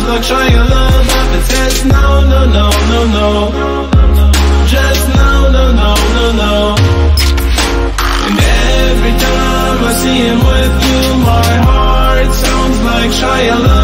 Seems like trying your love but that's no, no, no, no, no. Just no, no, no, no, no. And every time I see him with you My heart sounds like trying love